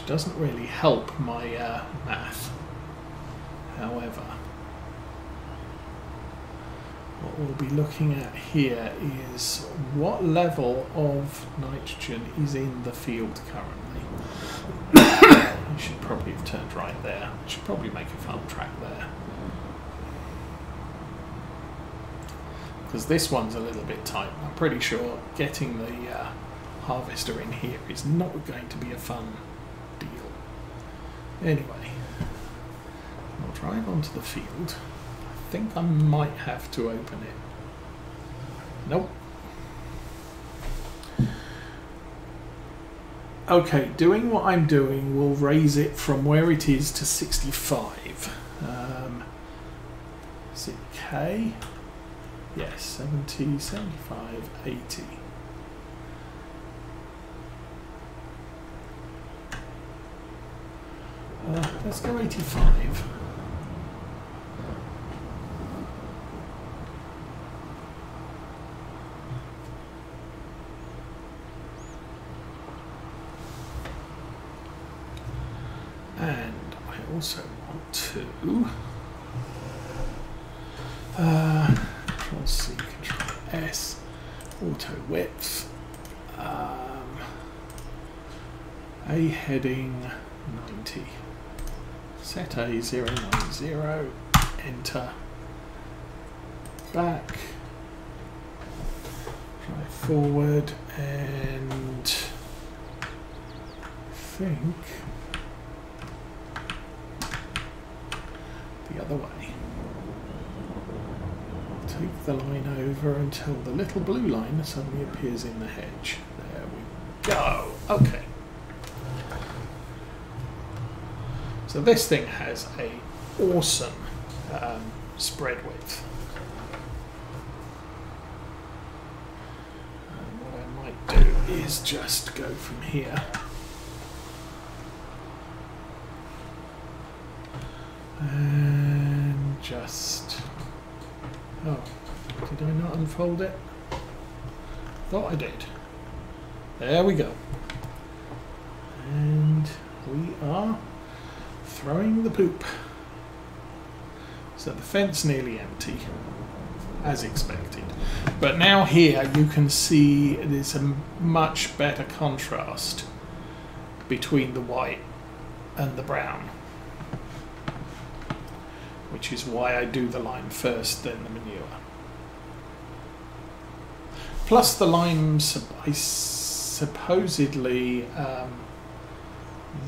which doesn't really help my uh, math. However, what we'll be looking at here is what level of nitrogen is in the field currently. I should probably have turned right there. I should probably make a fun track there. Because this one's a little bit tight. I'm pretty sure getting the uh, harvester in here is not going to be a fun. Anyway, I'll drive onto the field. I think I might have to open it. Nope. Okay, doing what I'm doing will raise it from where it is to 65. Um, is it K? Yes, 70, 75, 80. Uh, let's go 85. And I also want to uh, Control C, Control S, auto width, um, A heading 90, set A 090, enter, back, drive forward, and think the other way. Take the line over until the little blue line suddenly appears in the hedge. There we go. Okay. So this thing has a awesome um, spread width. And what I might do is just go from here. And just. Oh, did I not unfold it? Thought I did. There we go. And we are the poop. So the Fendt's nearly empty, as expected. But now here you can see there's a much better contrast between the white and the brown which is why I do the lime first, then the manure. Plus, the lime sup- I supposedly um,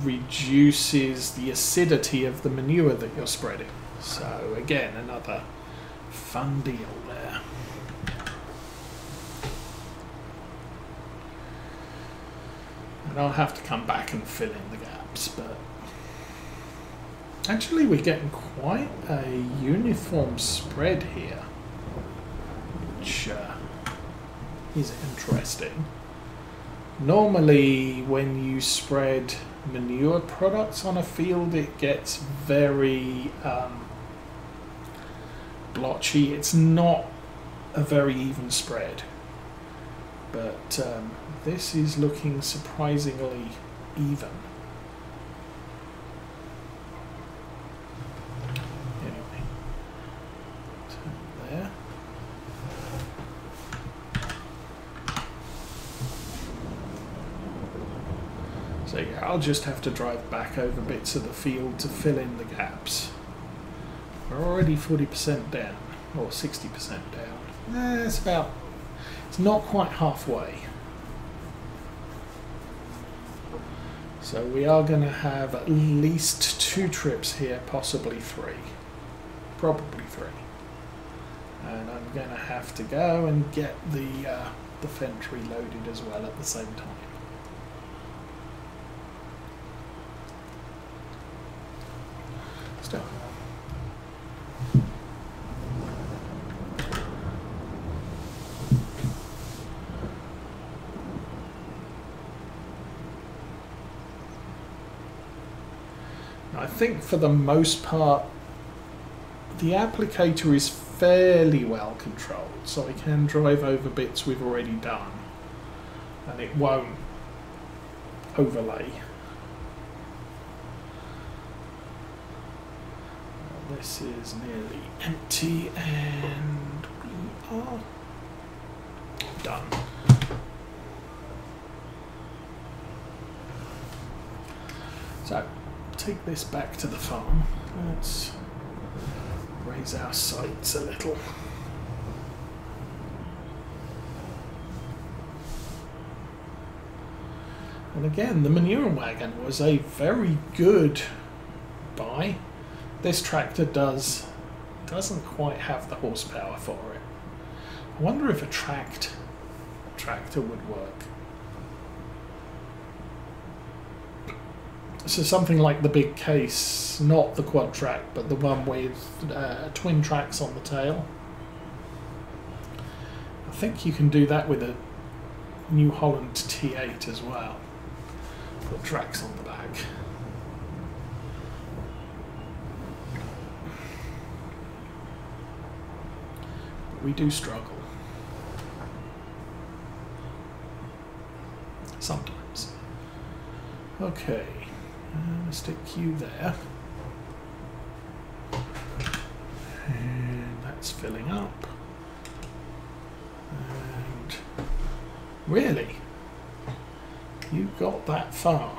reduces the acidity of the manure that you're spreading. So, again, another fun deal there. And I'll have to come back and fill in the gaps, but Actually, we're getting quite a uniform spread here, which uh, is interesting. Normally, when you spread manure products on a field, it gets very um, blotchy. It's not a very even spread, but um, this is looking surprisingly even. Anyway, turn there. So yeah, I'll just have to drive back over bits of the field to fill in the gaps. We're already 40% down, or 60% down. Eh, it's about, it's not quite halfway. So we are going to have at least two trips here, possibly three. Probably three. And I'm going to have to go and get the, uh, the Fendt reloaded as well at the same time. think for the most part, the applicator is fairly well controlled, so I can drive over bits we've already done, and it won't overlay. This is nearly empty, and we are done. So take this back to the farm. Let's raise our sights a little. And again, the manure wagon was a very good buy. This tractor does doesn't quite have the horsepower for it. I wonder if a tracked tractor would work. So something like the big case, not the quad track, but the one with uh, twin tracks on the tail. I think you can do that with a New Holland T8 as well. Put tracks on the back. But we do struggle. Sometimes. Okay, uh, stick you there. And that's filling up. And really, you got that far.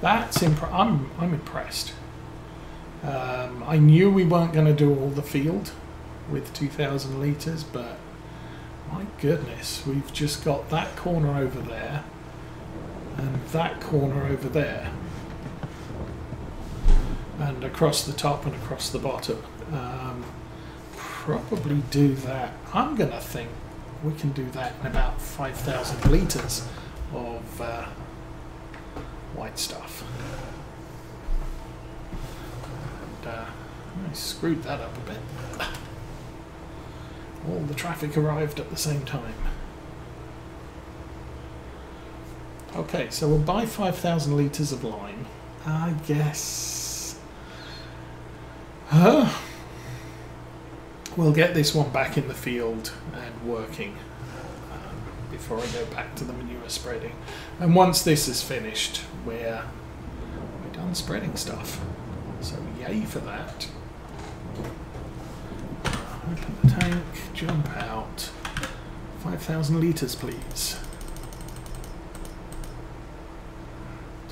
That's impre- I'm I'm impressed. Um, I knew we weren't going to do all the field with 2,000 litres, but my goodness, we've just got that corner over there and that corner over there, and across the top and across the bottom. Um, probably do that. I'm going to think we can do that in about 5,000 litres of uh, white stuff. And, uh, I screwed that up a bit. All the traffic arrived at the same time. Okay, so we'll buy 5,000 litres of lime. I guess. Huh? We'll get this one back in the field and working um, before I go back to the manure spreading. And once this is finished, we're, we're done spreading stuff. So yay for that. Open the tank, jump out. 5,000 litres, please.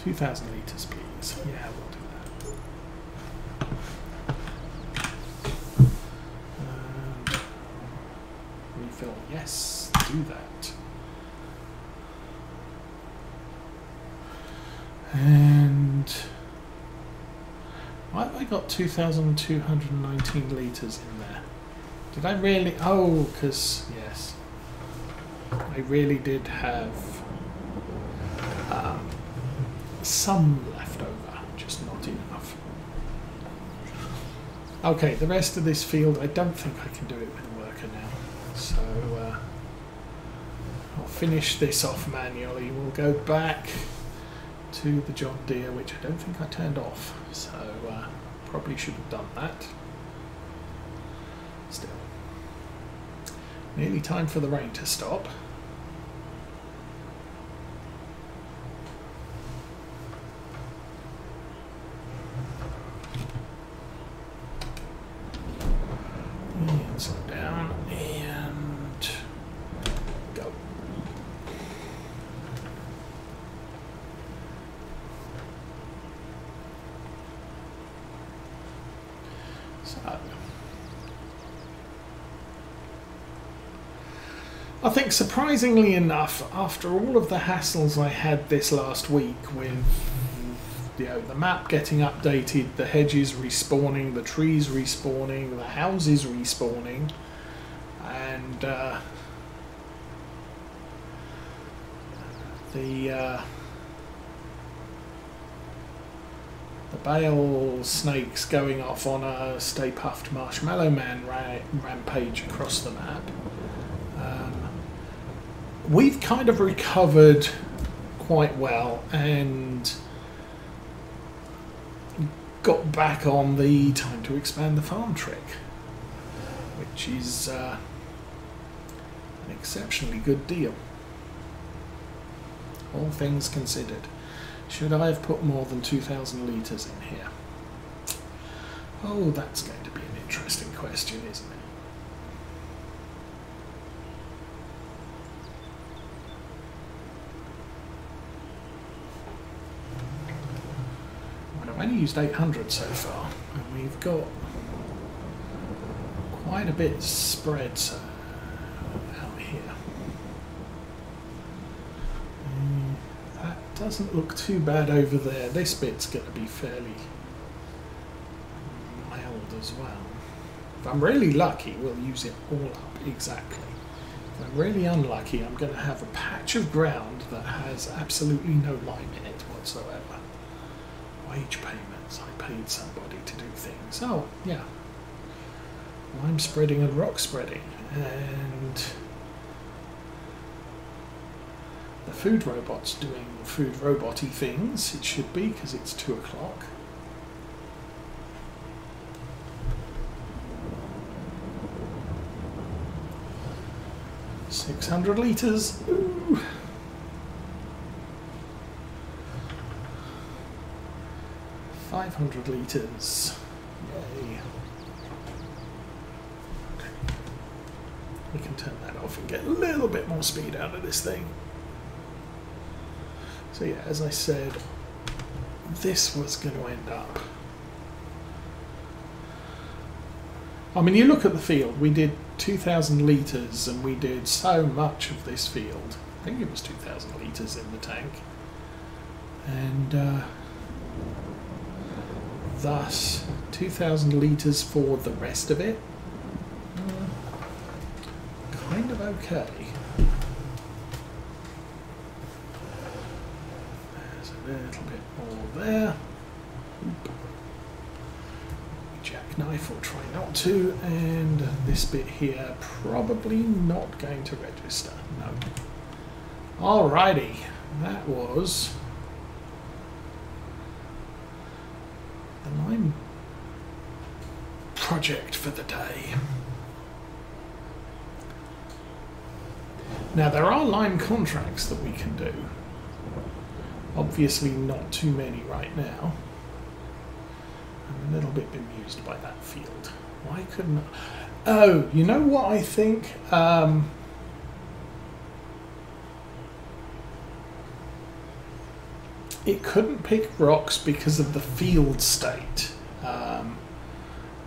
2,000 litres, please. Yeah, we'll do that. Um, refill, yes, do that. And why have I got 2,219 litres in there? Did I really? Oh, because, yes. I really did have um, some left over, just not enough. Okay, the rest of this field, I don't think I can do it with a worker now. So uh, I'll finish this off manually. We'll go back to the John Deere, which I don't think I turned off. So uh, probably should have done that. Still. Nearly time for the rain to stop. And slow down and go. So Surprisingly enough, after all of the hassles I had this last week with you know, the map getting updated, the hedges respawning, the trees respawning, the houses respawning, and uh, the uh, the bale snakes going off on a Stay Puft Marshmallow Man ra- rampage across the map. We've kind of recovered quite well and got back on the time to expand the farm trick, which is uh, an exceptionally good deal. all things considered. Should I have put more than 2,000 litres in here? Oh, that's going to be an interesting question, isn't it? Well, I've only used 800 so far, and we've got quite a bit spread out here. Mm, that doesn't look too bad over there. This bit's going to be fairly mild as well. If I'm really lucky, we'll use it all up exactly. If I'm really unlucky, I'm going to have a patch of ground that has absolutely no lime in it whatsoever. Wage payments. I paid somebody to do things. Oh, yeah. Lime spreading and rock spreading. And the food robot's doing food roboty things. It should be because it's two o'clock. Six hundred liters. Ooh. Five hundred liters. Yay. We can turn that off and get a little bit more speed out of this thing. So yeah, as I said, this was going to end up. I mean, you look at the field. We did 2,000 litres, and we did so much of this field. I think it was 2,000 litres in the tank, and uh, thus 2,000 litres for the rest of it. Uh, kind of okay. There's a little bit more there. Jackknife or try not to, and this bit here probably not going to register. No. Alrighty, that was lime project for the day. Now there are lime contracts that we can do. Obviously not too many right now. I'm a little bit bemused by that field. Why couldn't I? Oh, you know what I think? Um, it couldn't pick rocks because of the field state. Um,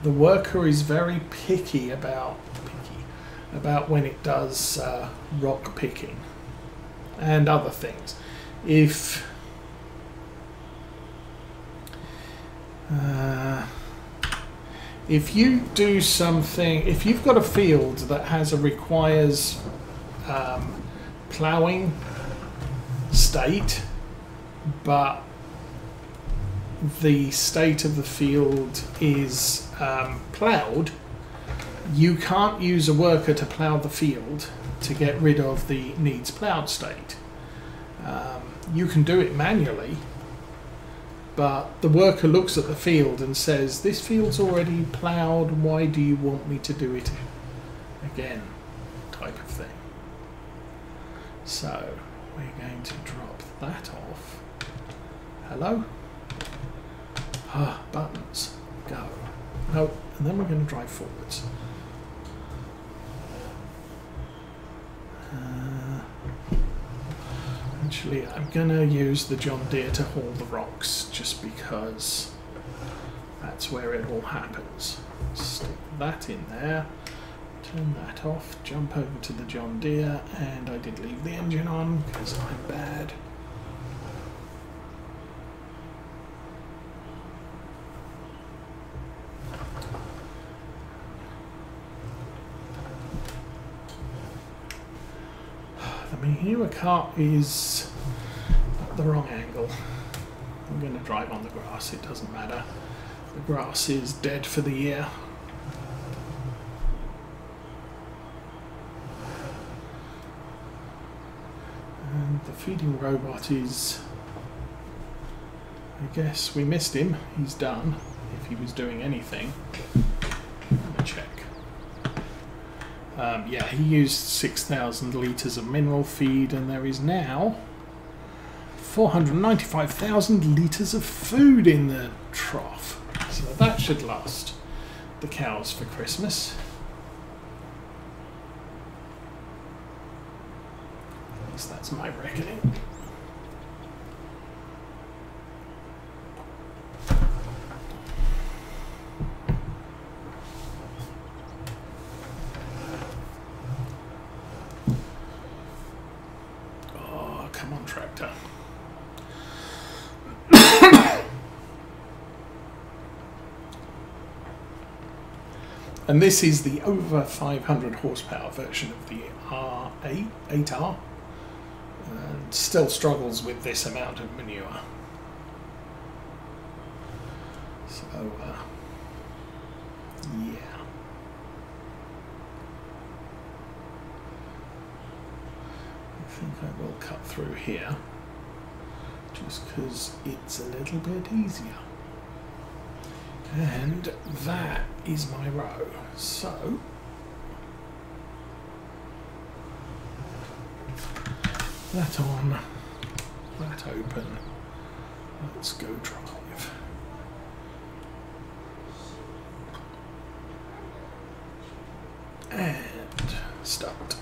the worker is very picky about picky about when it does uh, rock picking and other things. If uh, if you do something, if you've got a field that has a requires um, ploughing state, but the state of the field is um, ploughed, you can't use a worker to plough the field to get rid of the needs ploughed state. Um, you can do it manually, but the worker looks at the field and says, This field's already ploughed, why do you want me to do it again? type of thing. So, we're going to drop that off. Hello? Ah, buttons. Go. No, and then we're going to drive forwards. Uh, actually, I'm going to use the John Deere to haul the rocks just because that's where it all happens. Stick that in there, turn that off, jump over to the John Deere, and I did leave the engine on because I'm bad. Cart is at the wrong angle. I'm going to drive on the grass, it doesn't matter. The grass is dead for the year. And the feeding robot is. I guess we missed him. He's done. If he was doing anything. Check. Um, yeah, he used 6,000 litres of mineral feed, and there is now 495,000 litres of food in the trough. So that should last the cows for Christmas. At least that's my reckoning. Oh, come on, tractor. And this is the over 500 horsepower version of the R8, 8R, and still struggles with this amount of manure. So, uh, yeah. I think I will cut through here just because it's a little bit easier. And that is my row. So that on, that open. Let's go drive. And start.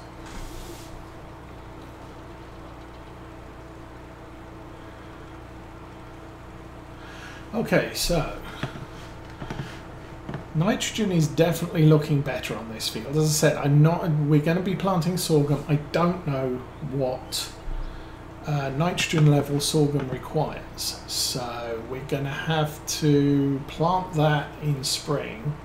Okay, so nitrogen is definitely looking better on this field. As I said, I'm not. We're going to be planting sorghum. I don't know what uh, nitrogen level sorghum requires, so we're going to have to plant that in spring.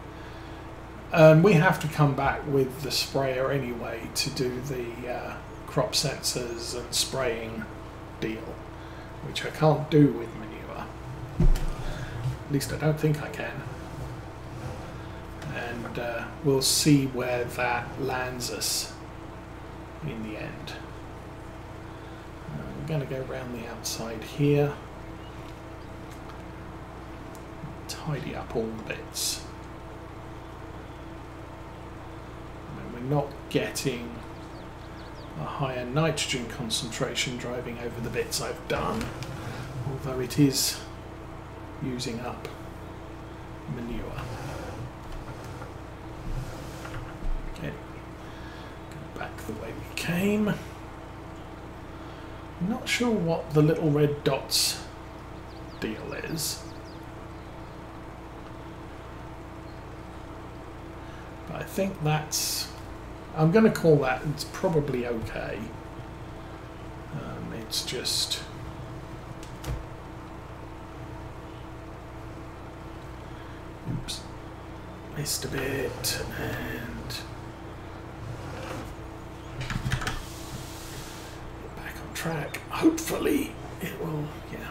Um, we have to come back with the sprayer anyway to do the uh, crop sensors and spraying deal, which I can't do with manure. At least I don't think I can. And uh, we'll see where that lands us in the end. Uh, we're going to go around the outside here. Tidy up all the bits. And we're not getting a higher nitrogen concentration driving over the bits I've done, although it is using up manure. Okay, go back the way we came. I'm not sure what the little red dots deal is. But I think that's... I'm going to call that, it's probably okay. Um, it's just... Oops. Missed a bit and back on track. Hopefully it will, yeah.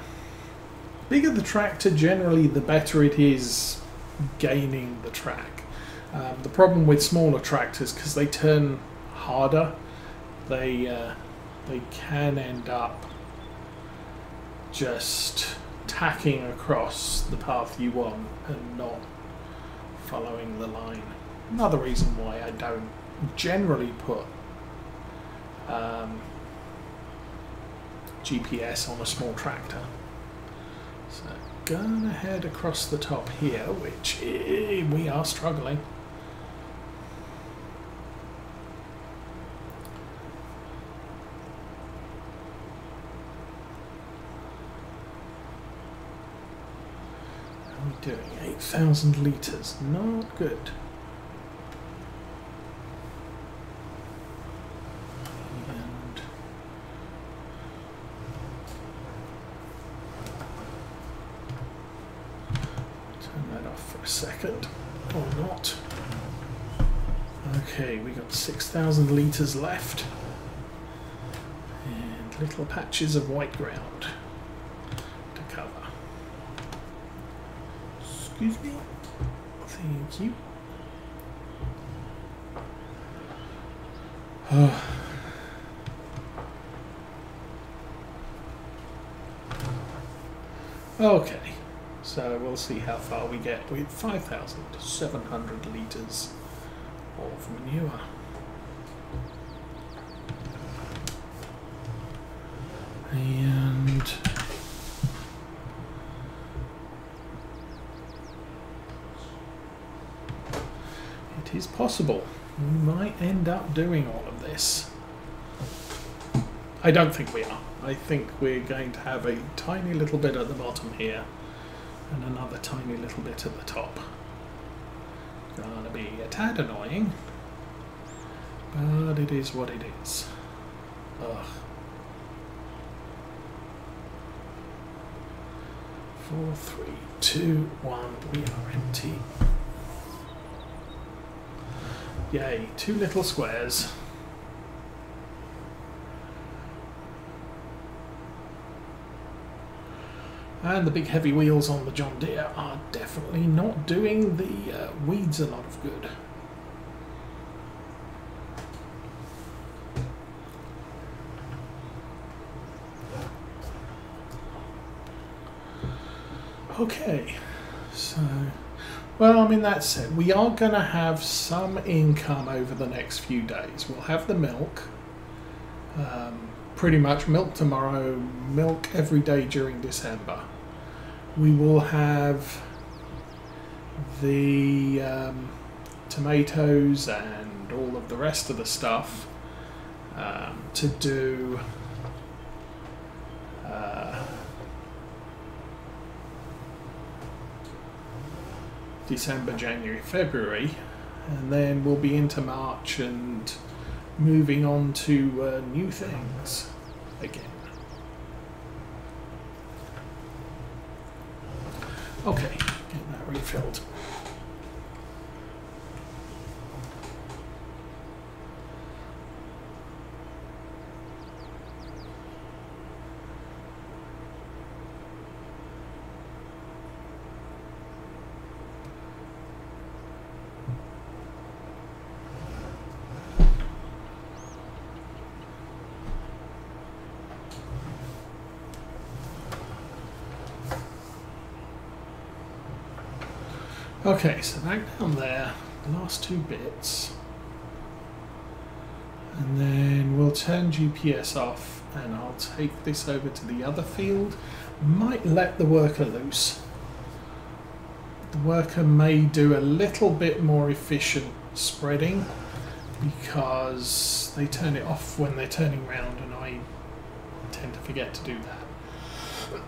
Bigger the tractor generally the better it is gaining the track. Um, the problem with smaller tractors because they turn harder, they uh, they can end up just tacking across the path you want and not following the line. Another reason why I don't generally put um, GPS on a small tractor. So gonna head across the top here, which we are struggling. How are we doing? 8,000 litres. Not good. And turn that off for a second. Or not. Okay, we got 6,000 litres left. And little patches of white ground to cover. Excuse me. Thank you. okay, so we'll see how far we get with 5,700 litres of manure. And it is possible we might end up doing all of this. I don't think we are. I think we're going to have a tiny little bit at the bottom here and another tiny little bit at the top. Gonna be a tad annoying, but it is what it is. Ugh. Four, three, two, one, we are empty. Yay, two little squares. And the big heavy wheels on the John Deere are definitely not doing the uh, weeds a lot of good. Okay, so, well, I mean, that's it. We are going to have some income over the next few days. We'll have the milk, um, pretty much milk tomorrow, milk every day during December. We will have the um, tomatoes and all of the rest of the stuff um, to do. Uh, December, January, February, and then we'll be into March and moving on to uh, new things again. Okay, get that refilled. Okay, so back down there, the last two bits. And then we'll turn GPS off and I'll take this over to the other field. Might let the worker loose. The worker may do a little bit more efficient spreading because they turn it off when they're turning round and I tend to forget to do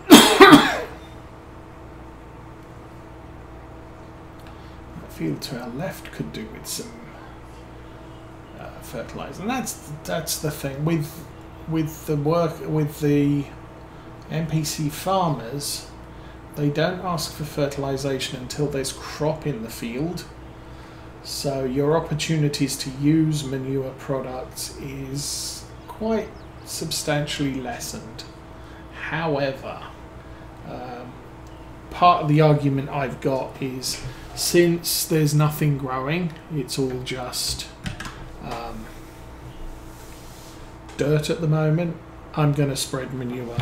that. Field to our left could do with some uh, fertilizer. And that's that's the thing with with the work with the NPC farmers. They don't ask for fertilization until there's crop in the field. So your opportunities to use manure products is quite substantially lessened. However, um, part of the argument I've got is since there's nothing growing, it's all just um, dirt at the moment. I'm going to spread manure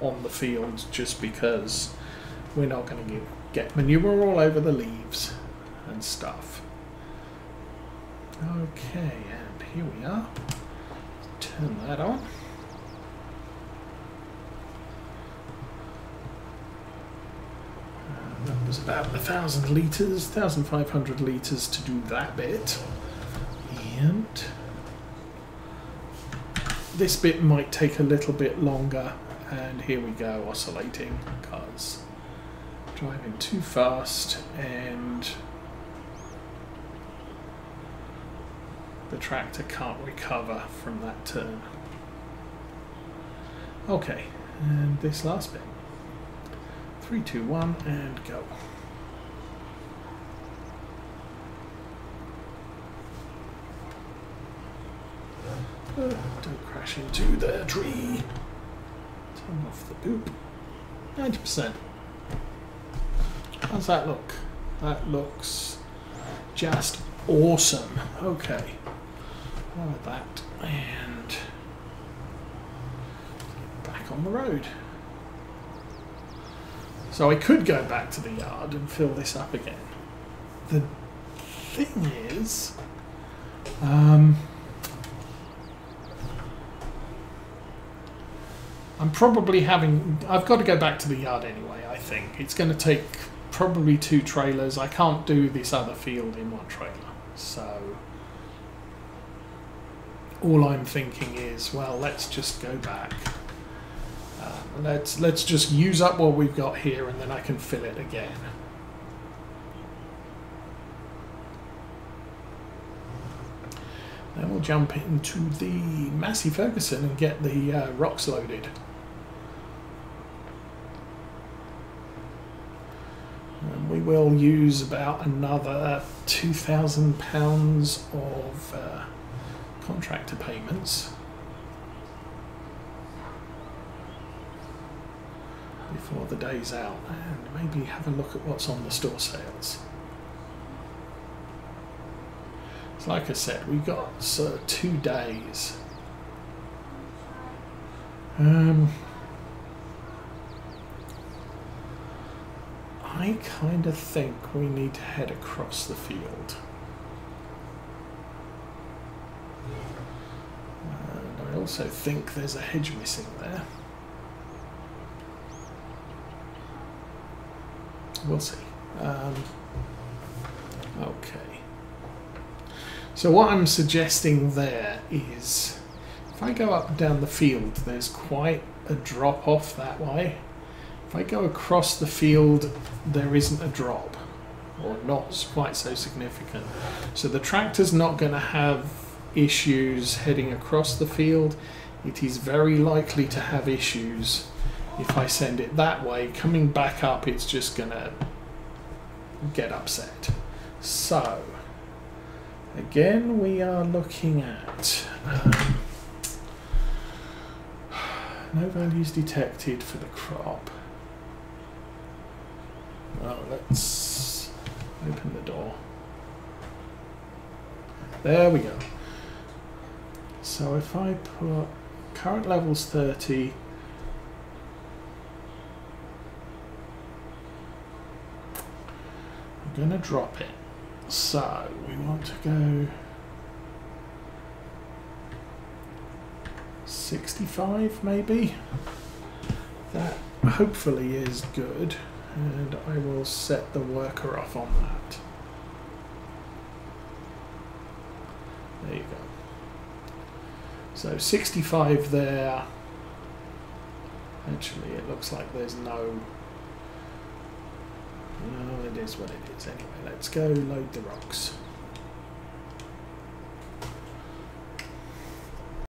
on the fields just because we're not going to get manure all over the leaves and stuff. Okay, and here we are. Turn that on. That was about a thousand litres, thousand five hundred litres to do that bit. And this bit might take a little bit longer. And here we go, oscillating because driving too fast and the tractor can't recover from that turn. Okay, and this last bit. Three, two, one, and go. Don't crash into the tree. Turn off the poop. 90%. How's that look? That looks just awesome. Okay. Lower that and back on the road. So I could go back to the yard and fill this up again. The thing is, um, I'm probably having. I've got to go back to the yard anyway. I think it's going to take probably two trailers. I can't do this other field in one trailer, So all I'm thinking is, well, let's just go back. Let's let's just use up what we've got here, and then I can fill it again. Then we'll jump into the Massey Ferguson and get the uh, rocks loaded. And we will use about another £2,000 of uh, contractor payments before the day's out and maybe have a look at what's on the store sales. So like I said, we got so two days. Um, I kind of think we need to head across the field. And I also think there's a hedge missing there. We'll see. Um, okay. So what I'm suggesting there is, if I go up and down the field, there's quite a drop off that way. If I go across the field, there isn't a drop, or not quite so significant. So the tractor's not going to have issues heading across the field. It is very likely to have issues if I send it that way. Coming back up, it's just going to get upset. So, again, we are looking at um, no values detected for the crop. Well, let's open the door. There we go. So if I put current levels 30, going to drop it. So we want to go 65 maybe. That hopefully is good and I will set the worker off on that. There you go. So 65 there. Actually, it looks like there's no... Is what it is. Anyway, let's go load the rocks.